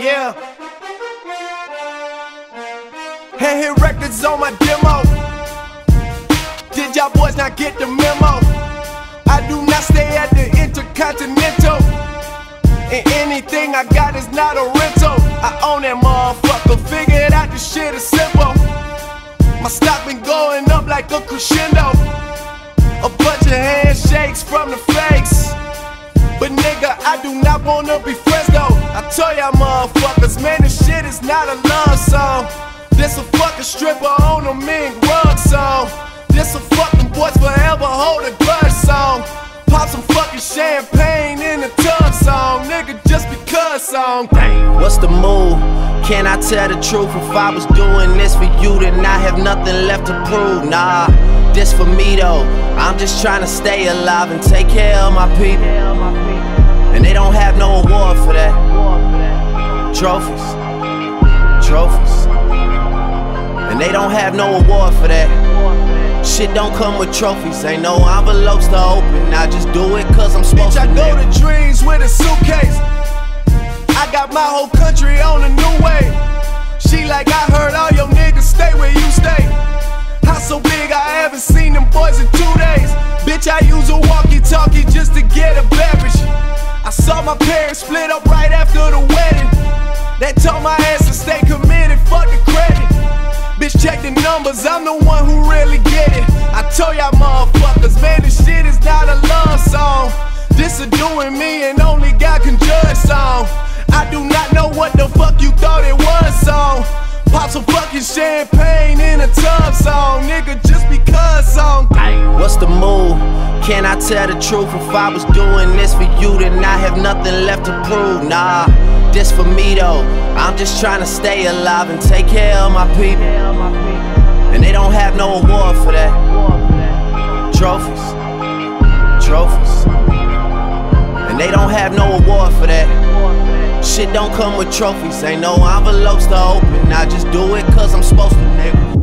Yeah. Hand hit records on my demo. Did y'all boys not get the memo? I do not stay at the Intercontinental. And anything I got is not a rental. I own that motherfucker. Figured out the shit is simple. My stock been going up like a crescendo. A bunch of handshakes from the fakes. But nigga, I do not wanna be friends though. I tell y'all motherfuckers, man, this shit is not a love song. This a fucking stripper on a mink rug song. This a fucking boys forever hold a grudge song. Pop some fucking champagne in a tub song, nigga, just because song. What's the move? Can I tell the truth? If I was doing this for you, then I have nothing left to prove. Nah, this for me though. I'm just trying to stay alive and take care of my people. Trophies, trophies. And they don't have no award for that. Shit don't come with trophies, ain't no envelopes to open. I just do it cause I'm supposed Bitch, I go to dreams with a suitcase. I got my whole country on a new way. She like, I heard all your niggas stay where you stay. House so big, I haven't seen them boys in two days. Bitch, I use a walkie talkie just to get a beverage. I saw my parents split up right after the wedding. That told my ass to stay committed, fuck the credit. Bitch, check the numbers, I'm the one who really get it. I told y'all motherfuckers, man, this shit is not a love song. This a doing me and only God can judge song. I do not know what the fuck you thought it was song. Pop some fucking champagne in a tub song, nigga, just because song. What's the move? Can I tell the truth? If I was doing this for you, then nothing left to prove. Nah, this for me though. I'm just trying to stay alive and take care of my people. And they don't have no award for that. Trophies, trophies. And they don't have no award for that. Shit don't come with trophies, ain't no envelopes to open. I just do it cause I'm supposed to, nigga.